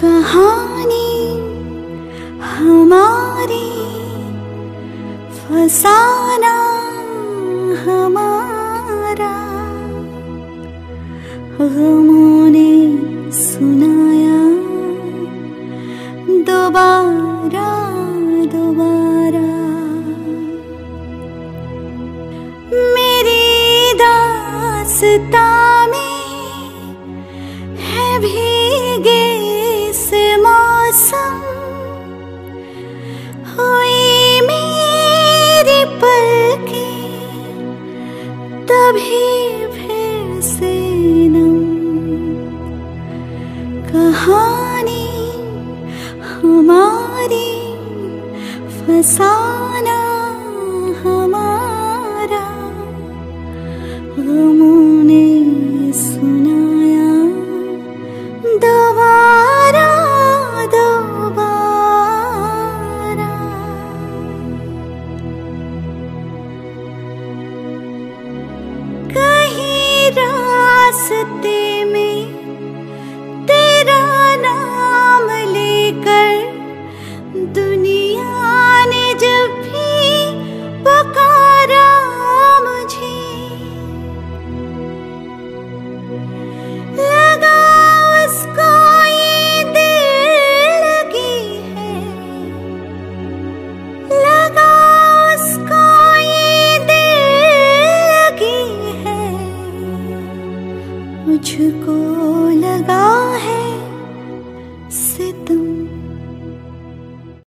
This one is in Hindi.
कहानी हमारी फसाना हमारा। गमों ने सुनाया दोबारा दोबारा। मेरी दासता में है भी मौसम हुई मेरी पलके तभी फिर से नम। कहानी हमारी फसाना हमारा। रास्ते मुझको लगा है सितम